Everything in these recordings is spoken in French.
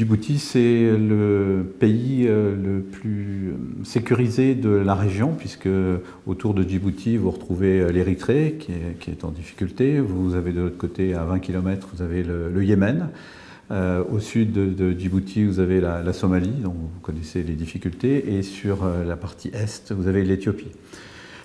Djibouti, c'est le pays euh, le plus sécurisé de la région, puisque autour de Djibouti, vous retrouvez l'Érythrée, qui est, en difficulté. Vous avez de l'autre côté, à 20 km, vous avez le, Yémen. Euh, au sud de, Djibouti, vous avez la, Somalie, dont vous connaissez les difficultés. Et sur euh, la partie est, vous avez l'Éthiopie.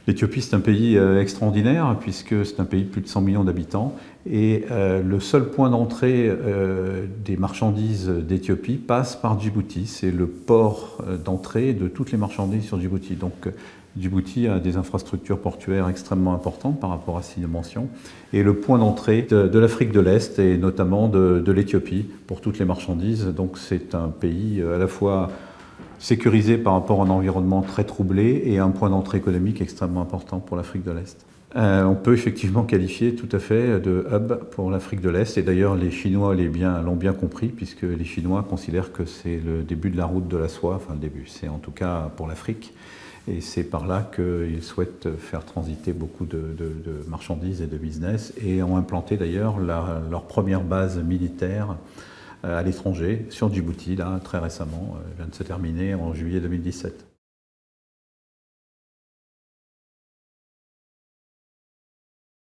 L'Éthiopie, c'est un pays euh, extraordinaire puisque c'est un pays de plus de 100 millions d'habitants et euh, le seul point d'entrée euh, des marchandises d'Éthiopie passe par Djibouti. C'est le port d'entrée de toutes les marchandises sur Djibouti. Donc Djibouti a des infrastructures portuaires extrêmement importantes par rapport à ces dimensions et le point d'entrée de, l'Afrique de l'Est et notamment de, de l'Éthiopie pour toutes les marchandises. Donc c'est un pays à la fois sécurisé par rapport à un environnement très troublé et un point d'entrée économique extrêmement important pour l'Afrique de l'Est. Euh, on peut effectivement qualifier tout à fait de hub pour l'Afrique de l'Est, et d'ailleurs les Chinois l'ont bien, compris, puisque les Chinois considèrent que c'est le début de la route de la soie, enfin le début, c'est en tout cas pour l'Afrique, et c'est par là qu'ils souhaitent faire transiter beaucoup de, marchandises et de business, et ont implanté d'ailleurs leur première base militaire à l'étranger, sur Djibouti, là, très récemment, euh, vient de se terminer en juillet 2017.